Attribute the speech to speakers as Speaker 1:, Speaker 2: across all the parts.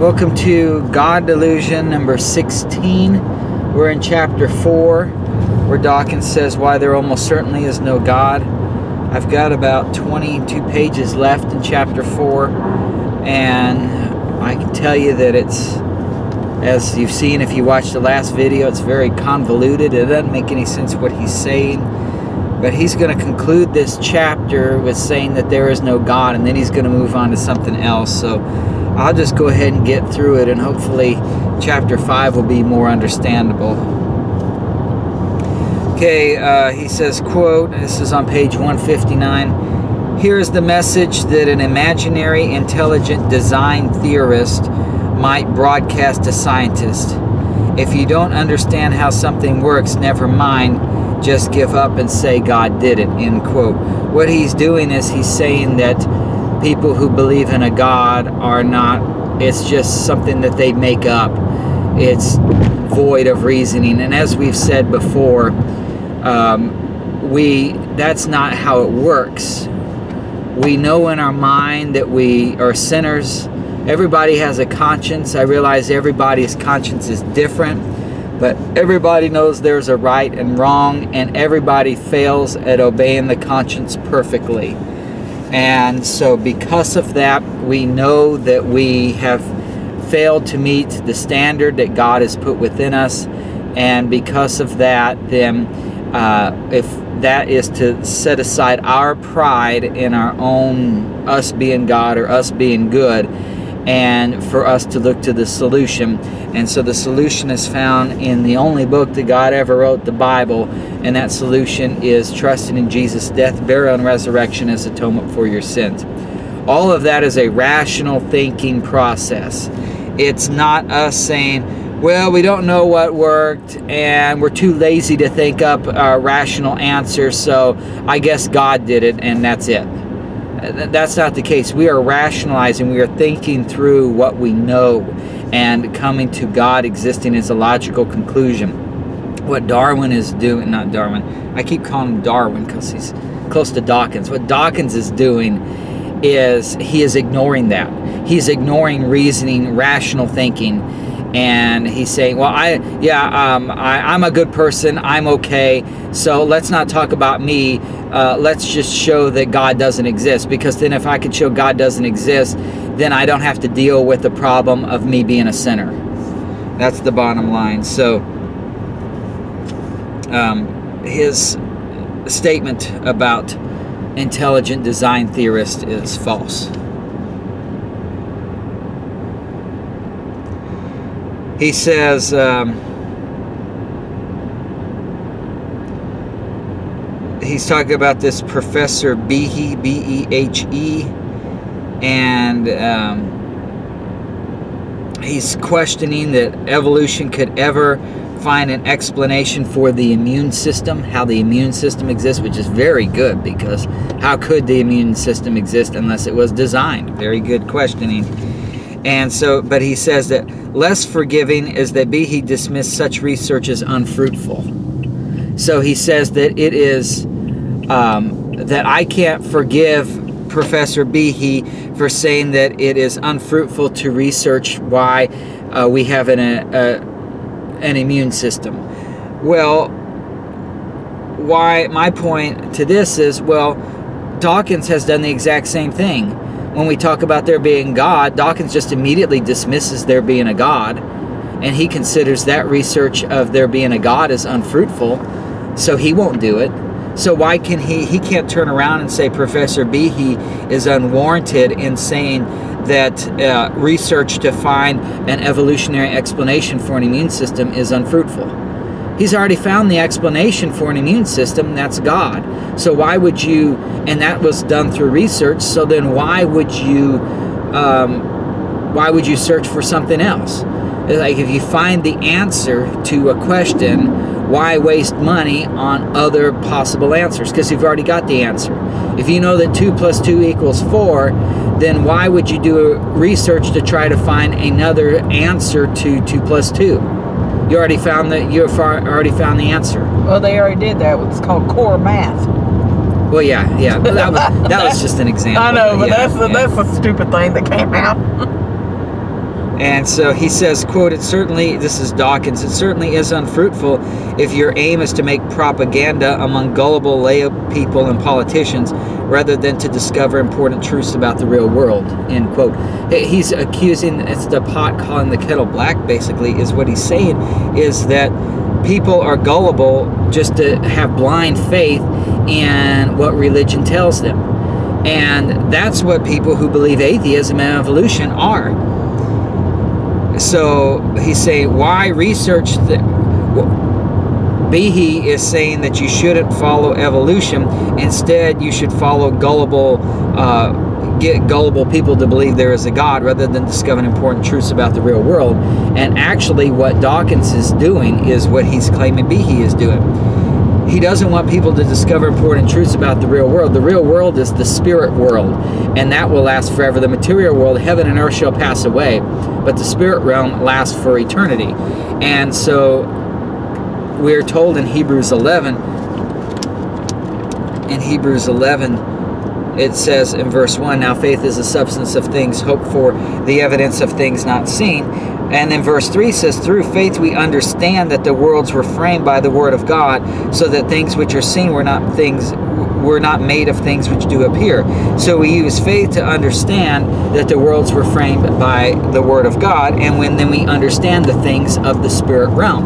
Speaker 1: Welcome to God Delusion number 16. We're in chapter 4, where Dawkins says why there almost certainly is no God. I've got about 22 pages left in chapter 4, and I can tell you that it's, as you've seen if you watched the last video, it's very convoluted. It doesn't make any sense what he's saying. But he's going to conclude this chapter with saying that there is no God, and then he's going to move on to something else. So I'll just go ahead and get through it, and hopefully, chapter 5 will be more understandable. Okay, uh, he says, quote, this is on page 159. Here is the message that an imaginary intelligent design theorist might broadcast to scientists. If you don't understand how something works, never mind, just give up and say God did it, end quote. What he's doing is he's saying that people who believe in a God are not, it's just something that they make up. It's void of reasoning. And as we've said before, um, we that's not how it works. We know in our mind that we are sinners. Everybody has a conscience. I realize everybody's conscience is different, but everybody knows there's a right and wrong, and everybody fails at obeying the conscience perfectly. And so, because of that, we know that we have failed to meet the standard that God has put within us. And because of that, then uh, if that is to set aside our pride in our own, us being God or us being good, and for us to look to the solution. And so the solution is found in the only book that God ever wrote, the Bible, and that solution is trusting in Jesus' death, burial, and resurrection as atonement for your sins. All of that is a rational thinking process. It's not us saying, well, we don't know what worked and we're too lazy to think up a rational answer, so I guess God did it and that's it. That's not the case. We are rationalizing, we are thinking through what we know and coming to God existing as a logical conclusion. What Darwin is doing, not Darwin, I keep calling him Darwin because he's close to Dawkins. What Dawkins is doing is he is ignoring that. He's ignoring reasoning, rational thinking, and he's saying, "Well, I, yeah, um, I, am a good person. I'm okay. So let's not talk about me. Uh, let's just show that God doesn't exist. Because then, if I could show God doesn't exist, then I don't have to deal with the problem of me being a sinner. That's the bottom line. So, um, his statement about intelligent design theorist is false." He says um, he's talking about this professor Behe b-e-h-e and um, he's questioning that evolution could ever find an explanation for the immune system how the immune system exists which is very good because how could the immune system exist unless it was designed? Very good questioning and so, but he says that less forgiving is that Behe dismissed such research as unfruitful. So he says that it is um, that I can't forgive Professor Behe for saying that it is unfruitful to research why uh, we have an, a, a, an immune system. Well, why my point to this is well, Dawkins has done the exact same thing when we talk about there being God, Dawkins just immediately dismisses there being a God, and he considers that research of there being a God as unfruitful, so he won't do it. So why can he? He can't turn around and say Professor Behe is unwarranted in saying that uh, research to find an evolutionary explanation for an immune system is unfruitful. He's already found the explanation for an immune system, that's God. So why would you, and that was done through research, so then why would you, um, why would you search for something else? Like if you find the answer to a question, why waste money on other possible answers? Because you've already got the answer. If you know that 2 plus 2 equals 4, then why would you do research to try to find another answer to 2 plus 2? You already found that you already found the answer.
Speaker 2: Well, they already did that. It's called core math.
Speaker 1: Well, yeah, yeah. But that was that was just an example.
Speaker 2: I know, but yeah, that's a, yeah. that's a stupid thing that came out.
Speaker 1: And so he says, quote, it certainly, this is Dawkins, it certainly is unfruitful if your aim is to make propaganda among gullible lay people and politicians rather than to discover important truths about the real world, end quote. He's accusing, it's the pot calling the kettle black, basically, is what he's saying, is that people are gullible just to have blind faith in what religion tells them. And that's what people who believe atheism and evolution are. So he's saying, why research the. Behe is saying that you shouldn't follow evolution. Instead, you should follow gullible, uh, get gullible people to believe there is a God rather than discovering important truths about the real world. And actually, what Dawkins is doing is what he's claiming Behe is doing he doesn't want people to discover important truths about the real world. The real world is the spirit world, and that will last forever. The material world, heaven and earth shall pass away, but the spirit realm lasts for eternity. And so we're told in Hebrews 11, in Hebrews 11, it says in verse 1 Now faith is the substance of things hoped for, the evidence of things not seen. And then verse 3 says, Through faith we understand that the worlds were framed by the word of God, so that things which are seen were not things were not made of things which do appear. So we use faith to understand that the worlds were framed by the word of God, and when then we understand the things of the spirit realm.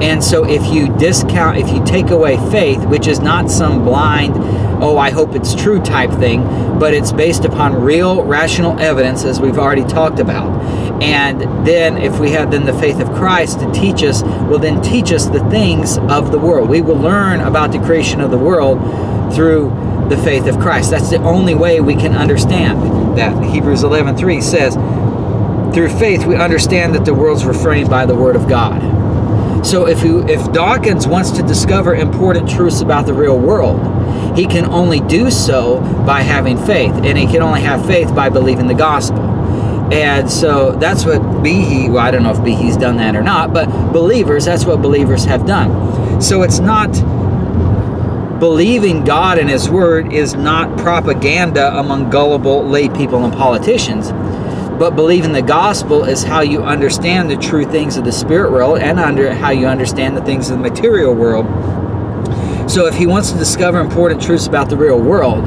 Speaker 1: And so if you discount, if you take away faith, which is not some blind, oh, I hope it's true type thing, but it's based upon real rational evidence, as we've already talked about. And then if we have then the faith of Christ to teach us, will then teach us the things of the world. We will learn about the creation of the world through the faith of Christ. That's the only way we can understand that. Hebrews 11:3 says, "Through faith we understand that the worlds were framed by the word of God." So if you, if Dawkins wants to discover important truths about the real world, he can only do so by having faith, and he can only have faith by believing the gospel. And so that's what Behe, well, I don't know if Behe's done that or not, but believers, that's what believers have done. So it's not believing God and His Word is not propaganda among gullible lay people and politicians. But believing the gospel is how you understand the true things of the spirit world and under how you understand the things of the material world. So if he wants to discover important truths about the real world,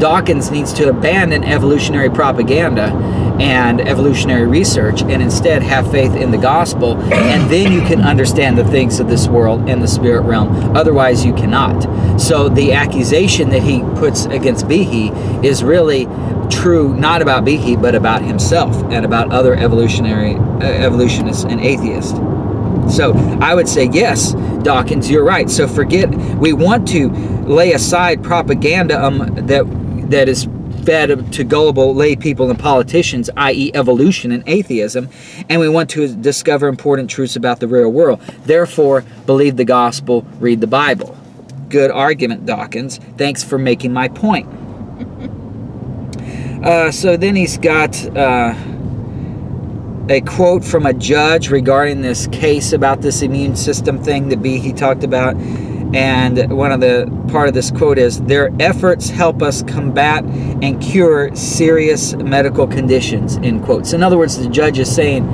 Speaker 1: Dawkins needs to abandon evolutionary propaganda and evolutionary research and instead have faith in the gospel and then you can understand the things of this world and the spirit realm. Otherwise you cannot. So the accusation that he puts against Behe is really true not about Behe but about himself and about other evolutionary uh, evolutionists and atheists. So I would say yes, Dawkins, you're right. So forget we want to lay aside propaganda um, that that is fed to gullible lay people and politicians, i.e., evolution and atheism, and we want to discover important truths about the real world. Therefore, believe the gospel, read the Bible. Good argument, Dawkins. Thanks for making my point. Uh, so then he's got uh, a quote from a judge regarding this case about this immune system thing that Behe talked about. And one of the part of this quote is their efforts help us combat and cure serious medical conditions, end quotes. In other words, the judge is saying,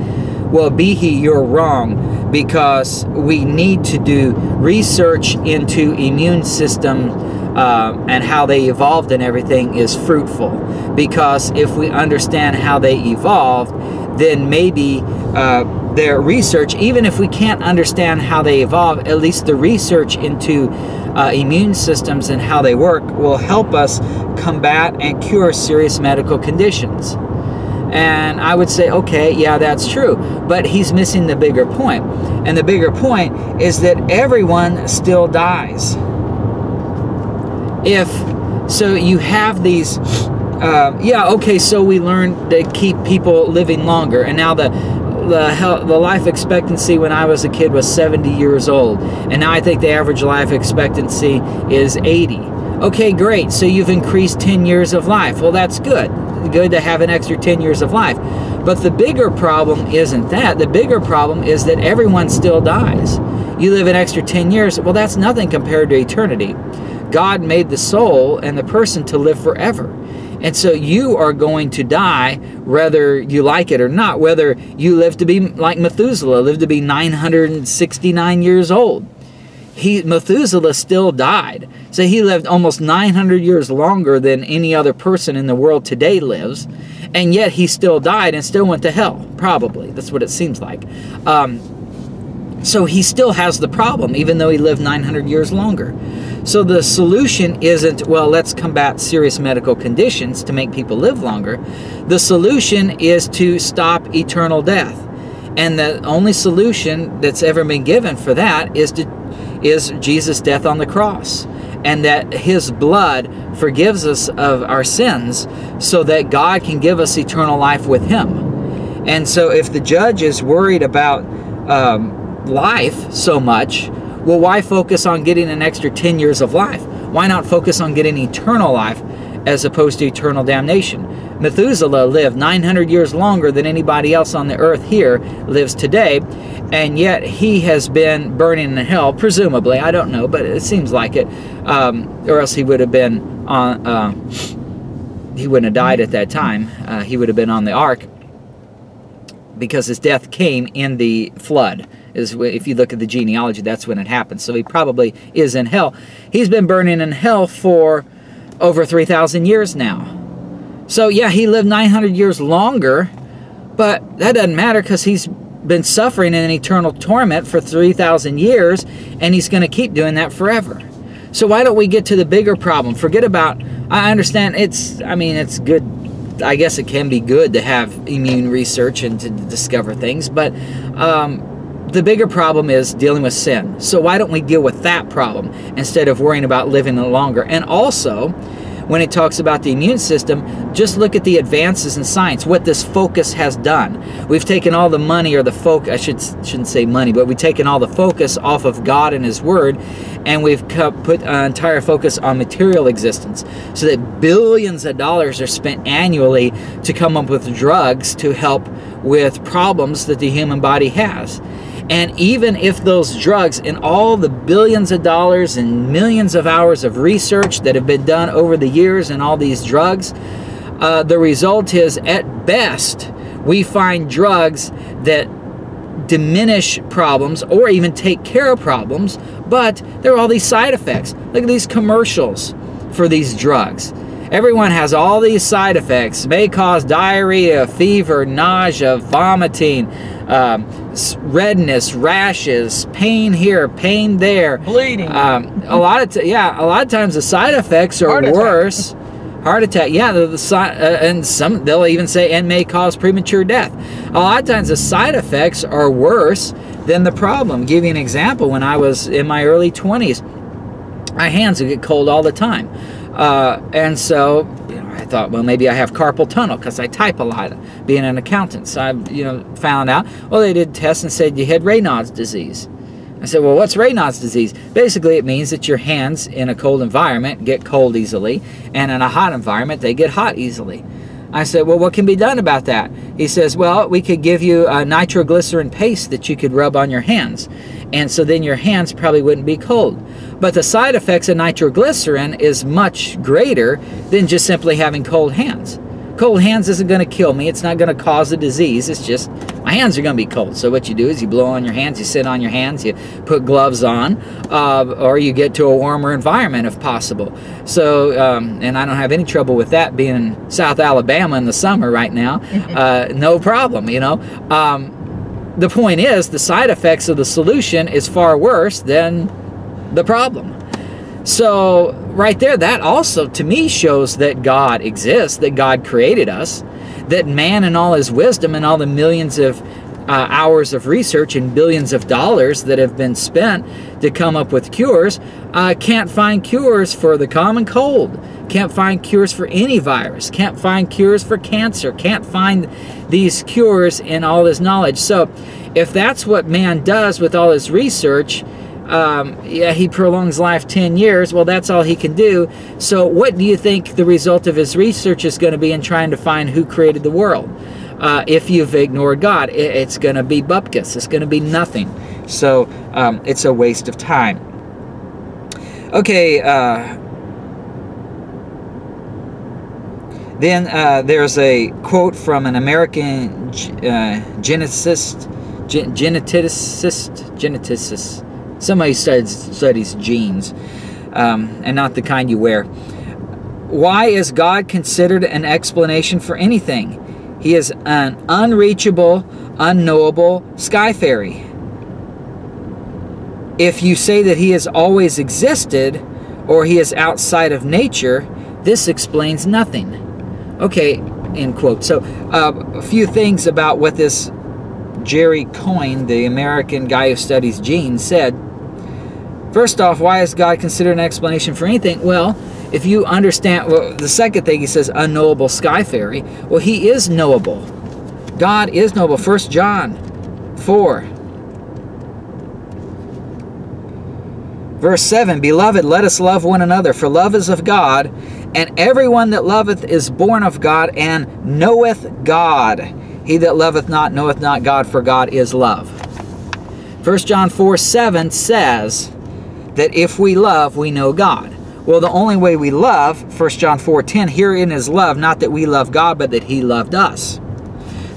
Speaker 1: well, Behe, you're wrong because we need to do research into immune system uh, and how they evolved and everything is fruitful. Because if we understand how they evolved, then maybe uh, their research, even if we can't understand how they evolve, at least the research into uh, immune systems and how they work will help us combat and cure serious medical conditions. And I would say, okay, yeah, that's true. But he's missing the bigger point. And the bigger point is that everyone still dies. If so, you have these uh, yeah, okay, so we learned to keep people living longer, and now the the, health, the life expectancy when I was a kid was 70 years old, and now I think the average life expectancy is 80. Okay, great. So you've increased 10 years of life. Well, that's good. Good to have an extra 10 years of life. But the bigger problem isn't that. The bigger problem is that everyone still dies. You live an extra 10 years. Well, that's nothing compared to eternity. God made the soul and the person to live forever. And so you are going to die whether you like it or not, whether you live to be like Methuselah, live to be 969 years old. He Methuselah still died. So he lived almost 900 years longer than any other person in the world today lives. And yet he still died and still went to hell, probably. That's what it seems like. Um, so he still has the problem, even though he lived 900 years longer. So the solution isn't, well, let's combat serious medical conditions to make people live longer. The solution is to stop eternal death. And the only solution that's ever been given for that is to is Jesus' death on the cross. And that his blood forgives us of our sins so that God can give us eternal life with him. And so if the judge is worried about um, life so much, well, why focus on getting an extra 10 years of life? Why not focus on getting eternal life as opposed to eternal damnation? Methuselah lived 900 years longer than anybody else on the earth here lives today, and yet he has been burning in hell, presumably. I don't know, but it seems like it. Um, or else he would have been on. Uh, he wouldn't have died at that time. Uh, he would have been on the ark because his death came in the flood is if you look at the genealogy, that's when it happens. So he probably is in hell. He's been burning in hell for over 3,000 years now. So yeah, he lived 900 years longer, but that doesn't matter because he's been suffering in an eternal torment for 3,000 years, and he's going to keep doing that forever. So why don't we get to the bigger problem? Forget about, I understand it's, I mean, it's good I guess it can be good to have immune research and to discover things, but um, the bigger problem is dealing with sin. So why don't we deal with that problem instead of worrying about living longer? And also, when it talks about the immune system, just look at the advances in science, what this focus has done. We've taken all the money or the focus, I should, shouldn't say money, but we've taken all the focus off of God and His Word, and we've put an entire focus on material existence. So that billions of dollars are spent annually to come up with drugs to help with problems that the human body has. And even if those drugs and all the billions of dollars and millions of hours of research that have been done over the years and all these drugs, uh, the result is at best we find drugs that diminish problems or even take care of problems, but there are all these side effects. Look at these commercials for these drugs. Everyone has all these side effects, may cause diarrhea, fever, nausea, vomiting, um, redness, rashes, pain here, pain there,
Speaker 2: bleeding.
Speaker 1: Um, a lot of t- yeah, a lot of times the side effects are Heart worse. Heart attack, yeah, the, the uh, and some they'll even say and may cause premature death. A lot of times the side effects are worse than the problem. Give you an example. When I was in my early 20s, my hands would get cold all the time. Uh, and so I thought, well, maybe I have carpal tunnel because I type a lot, being an accountant. So I, you know, found out. Well, they did tests and said you had Raynaud's disease. I said, well, what's Raynaud's disease? Basically, it means that your hands in a cold environment get cold easily, and in a hot environment, they get hot easily. I said, well, what can be done about that? He says, well, we could give you a nitroglycerin paste that you could rub on your hands. And so then your hands probably wouldn't be cold. But the side effects of nitroglycerin is much greater than just simply having cold hands. Cold hands isn't going to kill me. It's not going to cause a disease. It's just my hands are going to be cold. So what you do is you blow on your hands, you sit on your hands, you put gloves on, uh, or you get to a warmer environment if possible. So, um, and I don't have any trouble with that being in South Alabama in the summer right now. Uh, no problem, you know. Um, the point is, the side effects of the solution is far worse than the problem. So, right there, that also to me shows that God exists, that God created us, that man and all his wisdom and all the millions of uh, hours of research and billions of dollars that have been spent to come up with cures uh, can't find cures for the common cold, can't find cures for any virus, can't find cures for cancer, can't find these cures in all his knowledge. So, if that's what man does with all his research, um, yeah, he prolongs life 10 years. Well, that's all he can do. So, what do you think the result of his research is going to be in trying to find who created the world? Uh, if you've ignored God, it's going to be bupkis. It's going to be nothing. So, um, it's a waste of time. Okay, uh, then uh, there's a quote from an American uh, geneticist, gen- geneticist, geneticist, somebody studies, studies genes, um, and not the kind you wear. Why is God considered an explanation for anything? He is an unreachable, unknowable sky fairy. If you say that he has always existed or he is outside of nature, this explains nothing. Okay, end quote. So, uh, a few things about what this Jerry Coyne, the American guy who studies genes, said. First off, why is God considered an explanation for anything? Well, if you understand, well, the second thing he says, unknowable sky fairy. Well, he is knowable. God is knowable. First John 4. Verse 7 Beloved, let us love one another, for love is of God, and everyone that loveth is born of God and knoweth God. He that loveth not knoweth not God, for God is love. 1 John 4 7 says that if we love, we know God. Well, the only way we love, 1 John 4 10, herein is love, not that we love God, but that He loved us.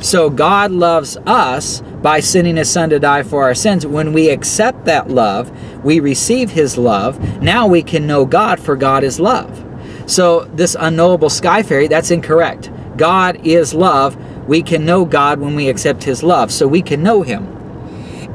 Speaker 1: So God loves us by sending His Son to die for our sins. When we accept that love, we receive His love. Now we can know God, for God is love. So this unknowable sky fairy, that's incorrect. God is love. We can know God when we accept His love, so we can know Him.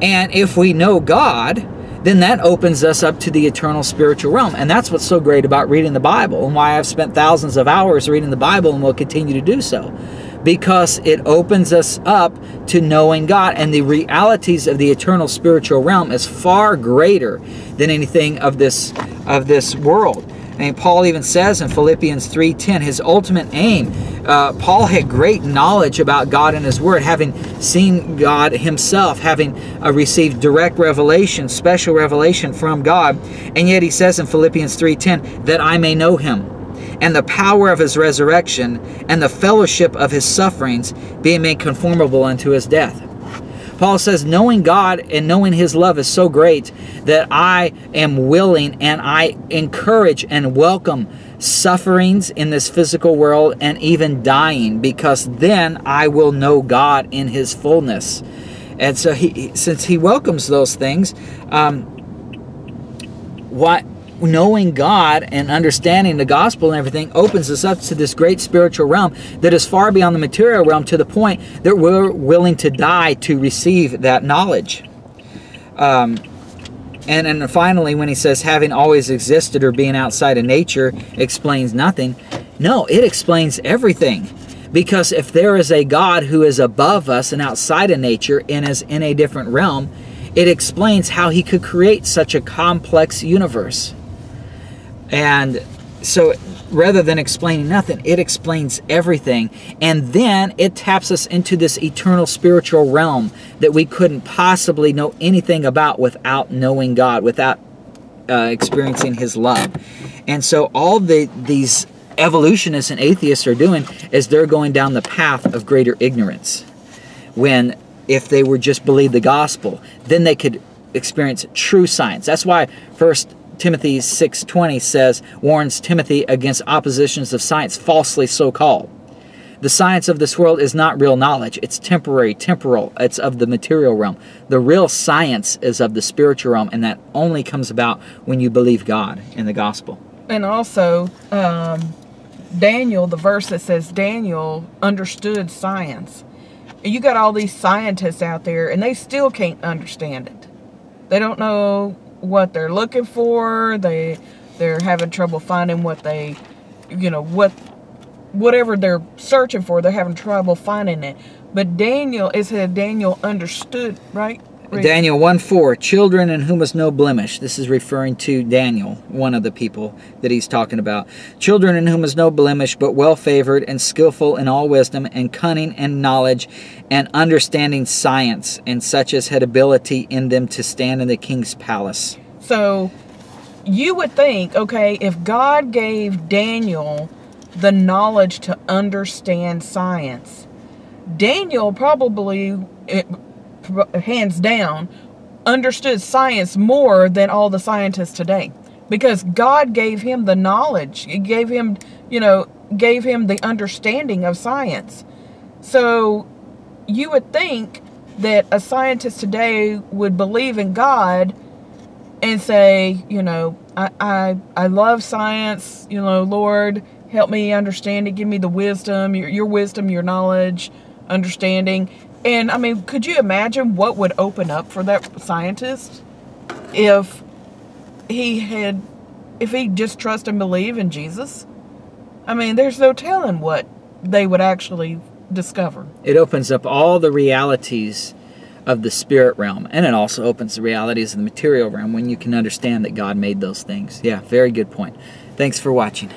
Speaker 1: And if we know God, then that opens us up to the eternal spiritual realm. And that's what's so great about reading the Bible and why I've spent thousands of hours reading the Bible and will continue to do so. Because it opens us up to knowing God, and the realities of the eternal spiritual realm is far greater than anything of this of this world. And Paul even says in Philippians 3:10, his ultimate aim. Uh, Paul had great knowledge about God and His Word, having seen God Himself, having uh, received direct revelation, special revelation from God, and yet he says in Philippians 3:10 that I may know Him and the power of his resurrection and the fellowship of his sufferings, being made conformable unto his death. Paul says, knowing God and knowing His love is so great that I am willing and I encourage and welcome sufferings in this physical world and even dying because then I will know God in His fullness. And so, he, since He welcomes those things, um, what knowing God and understanding the gospel and everything opens us up to this great spiritual realm that is far beyond the material realm to the point that we're willing to die to receive that knowledge. Um, and and finally, when he says having always existed or being outside of nature explains nothing, no, it explains everything. Because if there is a God who is above us and outside of nature and is in a different realm, it explains how he could create such a complex universe. And so rather than explaining nothing, it explains everything. And then it taps us into this eternal spiritual realm that we couldn't possibly know anything about without knowing God, without uh, experiencing His love. And so all the these evolutionists and atheists are doing is they're going down the path of greater ignorance. When if they were just believe the gospel, then they could experience true science. That's why first Timothy 6:20 says warns Timothy against oppositions of science falsely so called. The science of this world is not real knowledge. It's temporary, temporal. It's of the material realm. The real science is of the spiritual realm, and that only comes about when you believe God and the gospel.
Speaker 2: And also, um, Daniel, the verse that says Daniel understood science. You got all these scientists out there, and they still can't understand it. They don't know what they're looking for. They they're having trouble finding what they, you know, what whatever they're searching for. They're having trouble finding it. But Daniel, it said Daniel understood, right?
Speaker 1: Daniel 1 4, children in whom is no blemish. This is referring to Daniel, one of the people that he's talking about. Children in whom is no blemish, but well favored and skillful in all wisdom and cunning and knowledge and understanding science, and such as had ability in them to stand in the king's palace.
Speaker 2: So you would think, okay, if God gave Daniel the knowledge to understand science, Daniel probably hands down, understood science more than all the scientists today. because God gave him the knowledge. He gave him, you know, gave him the understanding of science. So you would think that a scientist today would believe in God and say, you know, I, I, I love science, you know, Lord, help me understand it, give me the wisdom, your, your wisdom, your knowledge, understanding. And I mean, could you imagine what would open up for that scientist if he had, if he just trust and believe in Jesus? I mean, there's no telling what they would actually discover.
Speaker 1: It opens up all the realities of the spirit realm, and it also opens the realities of the material realm when you can understand that God made those things. Yeah, very good point. Thanks for watching.